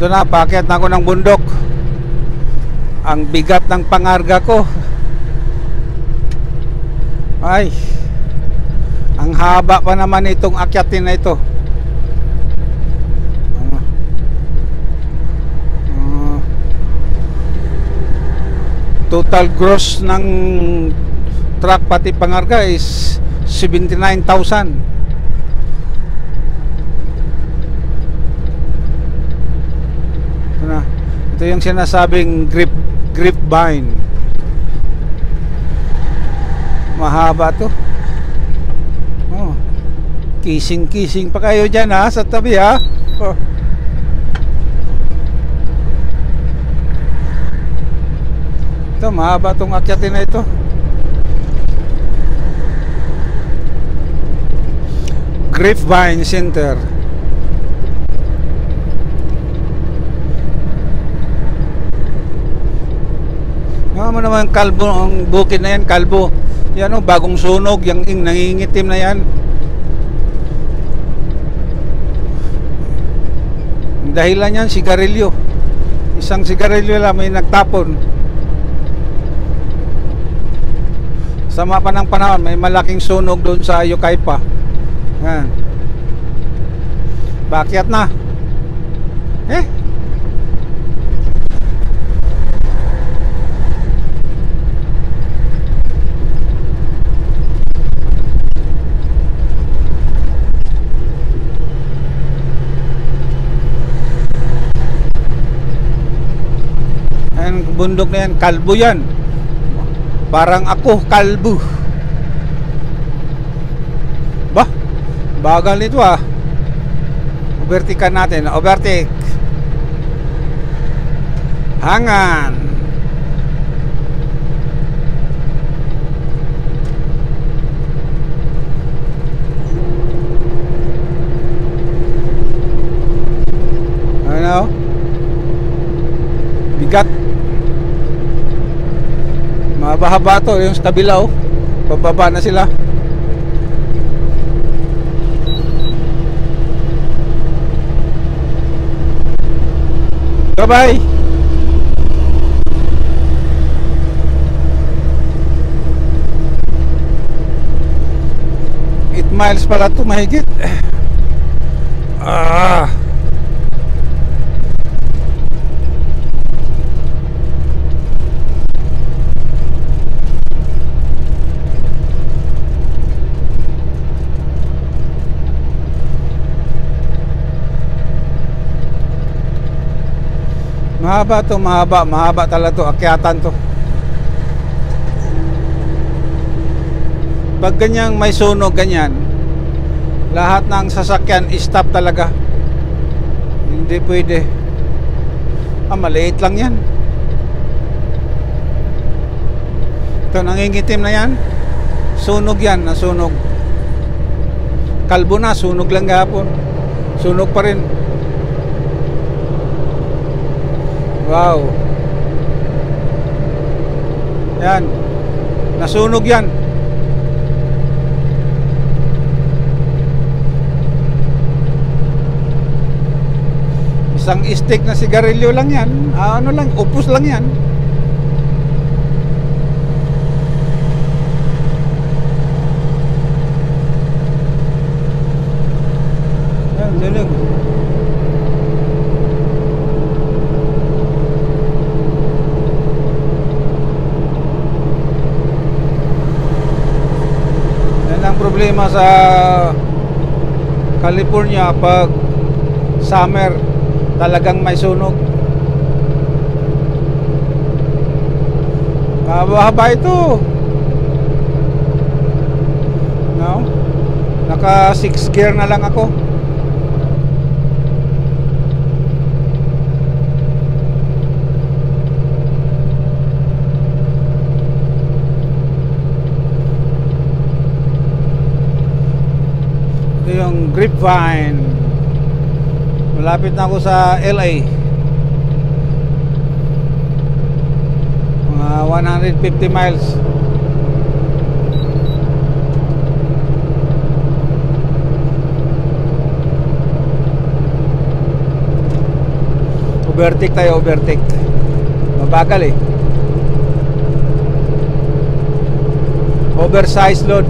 Ito na, paket na ako ng bundok. Ang bigat ng pangarga ko. Ay. Ang haba pa naman itong akyatin na ito. Ah. Ah. total gross ng truck pati pangarga is 79,000. Ito na. Ito yung sinasabing grip grapevine. Mahaba to. Oh. Kissing-kissing pa kayo dyan ha sa tabi ha. Oh. Ito, mahaba tong akyatin na ito. Grapevine Center. Nga mo naman kalbo ang bukid na yan, kalbo. Yan o, bagong sunog, yung ing nangingitim na yan. Ang dahilan yan, sigarilyo. Isang sigarilyo lang may nagtapon. Sama pa ng panahon, may malaking sunog doon sa Yukaipa. Yan. Bakyat na. Eh, bundok na yan, kalbo yan. Parang ako, kalbo. Bah, bagal nito ah. Overtikan natin, overtake. Hangan. Ano? Bigat. Mahaba-haba to yung sa kabila oh. Pababa na sila. Bye-bye. Eight miles pala to mahigit. Ah. Mahaba to, mahaba, mahaba talaga to, akyatan to. Pag ganyang may sunog ganyan, lahat ng sasakyan stop talaga. Hindi pwede. Ah, maliit lang yan. Ito, nangingitim na yan. Sunog yan, nasunog. Kalbo na, sunog lang gahapon. Sunog pa rin. Wow. Yan. Nasunog yan. Isang stick na sigarilyo lang yan. Ah, ano lang, upos lang yan. Yan, sunog. Yan ang problema sa California pag summer talagang may sunog. Mahaba ito. No? Naka 6 gear na lang ako. Ito yung grapevine. Malapit na ako sa LA. Mga 150 miles. Overtake tayo, overtake. Mabagal eh. Oversized load.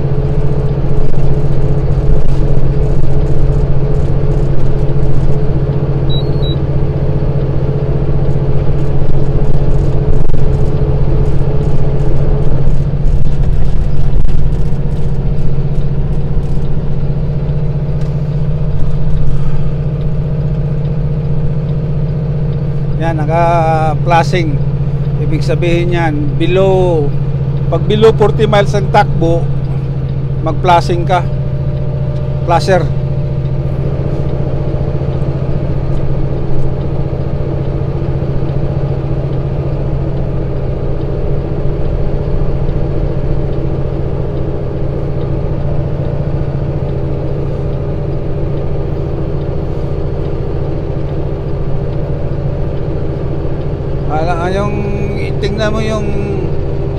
Yan, naka-flashing. Ibig sabihin yan, below, pag below 40 miles ang takbo, mag-flashing ka. Flasher. Ala, yung tingnan mo yung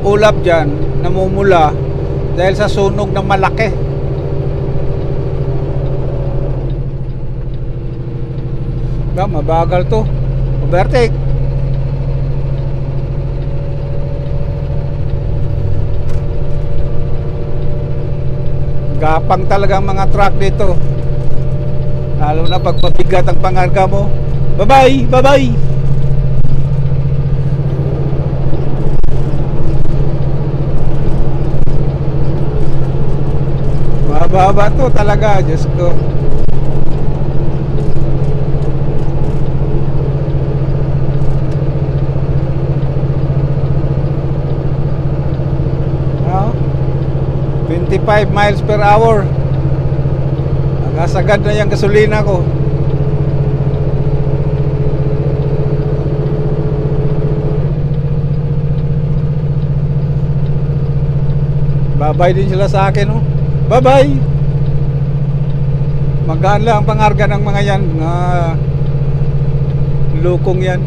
ulap dyan, namumula dahil sa sunog ng malaki. Ba, mabagal to. Overtake. Gapang talaga ang mga truck dito. Lalo na pag mabigat ang pangarga mo. Bye-bye! Bye-bye! Mababa to talaga, Diyos ko. Ah, 25 miles per hour. Agasagad na yung gasolina ko. Babay din sila sa akin, oh. Bye-bye. Magaan lang ang pangarga ng mga yan. Mga lukong yan.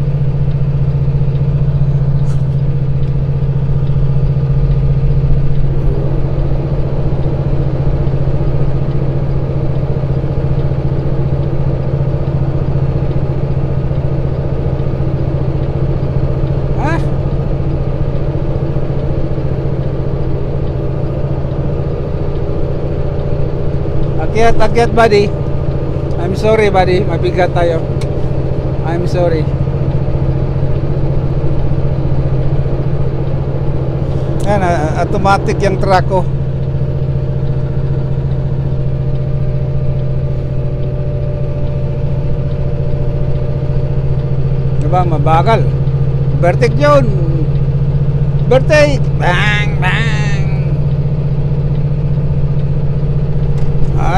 Ah, Akyat, akyat buddy. I'm sorry buddy, mabigat tayo. I'm sorry. Yan, ah, automatic yung truck ko. Diba, mabagal. Overtake yun. Bang, bang.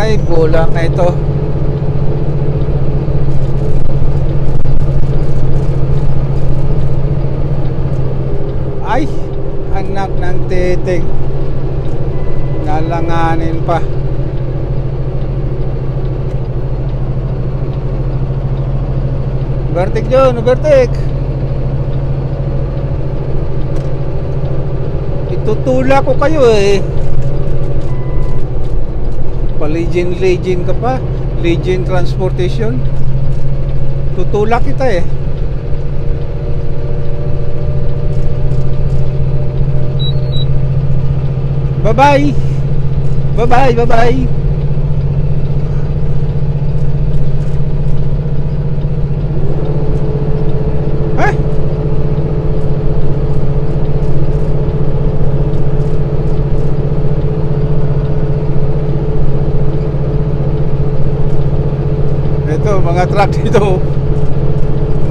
Ay, kulang na ito. Ay, anak ng titing. Nalanganin pa. Overtake yun, overtake. Itutula ko kayo eh. Pa-legend, legend ka pa. Legend Transportation. Tutulak kita eh. Bye-bye. Bye-bye, bye-bye. Eh? Ito, mga truck dito.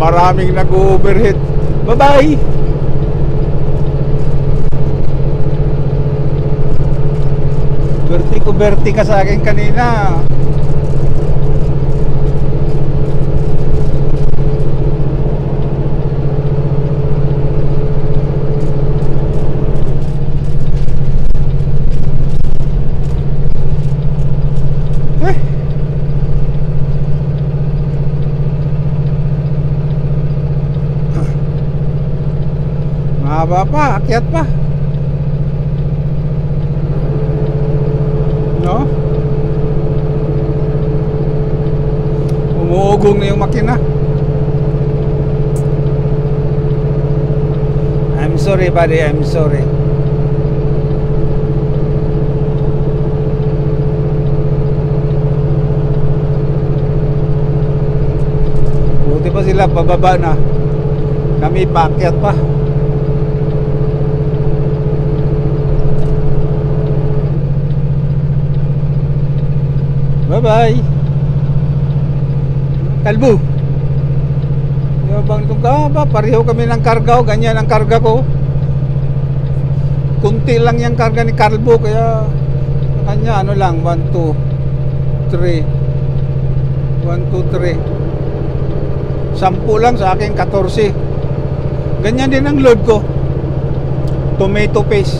Maraming nag-overhead. Bye-bye! Berti ko berti ka sa akin kanina. apa-apa akiat pa? no? Umuugong na yung makina ah. I'm sorry buddy I'm sorry. Buti pa sila bababa na kami paket pa Bye-bye. Kalbo. Yabang itong ka ba? Pareho kami ng karga o ganyan ang karga ko. Kunti lang yung karga ni Kalbo kaya kanya ano lang 1 2 3 1 2 3 Sampu lang sa akin 14. Ganyan din ang load ko. Tomato paste.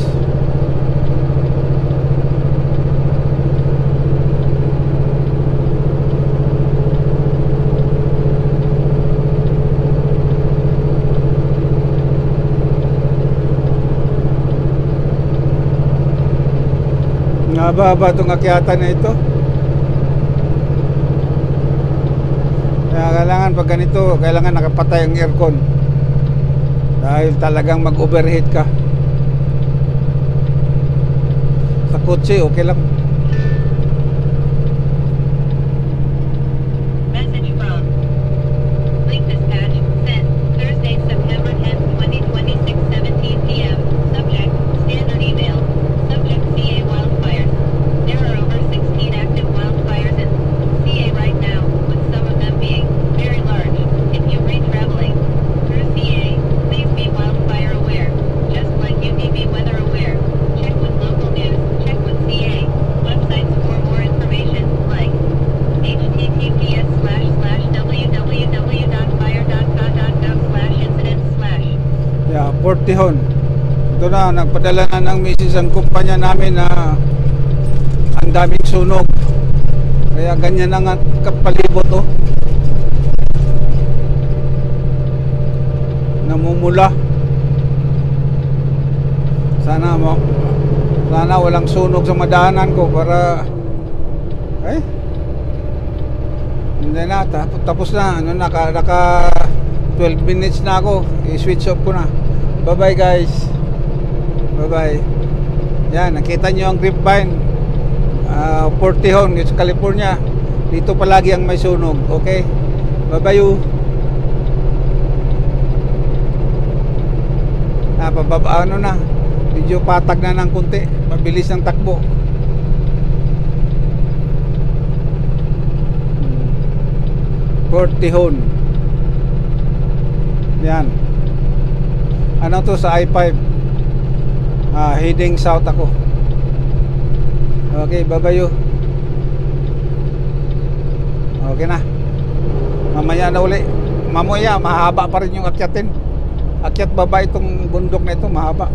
Nga ba ba itong akyatan na ito? Kaya kailangan pag ganito, kailangan nakapatay ang aircon. Dahil talagang mag-overheat ka. Sa kotse, okay lang. Ito na, ng misis ang kumpanya namin na ang daming sunog. Kaya ganyan na nga kapalibot oh. Namumula. Sana mo sana walang sunog sa madahanan ko para ay hindi na tapos, tapos na ano naka naka 12 minutes na ako i-switch off ko na bye bye guys bye bye yan nakita nyo ang grapevine uh, Portihon sa California. Dito palagi ang may sunog okay? Bye bye you. Ah, pababa ano na? Medyo patag na ng kunti mabilis ang takbo. Portihon yan. Ano to sa I-5 ah, heading south ako. Okay you okay na. Mamaya na uli. Mamaya mahaba pa rin yung akyatin. Akyat baba itong bundok na ito mahaba